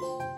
you.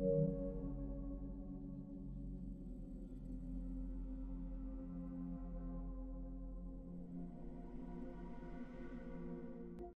thank you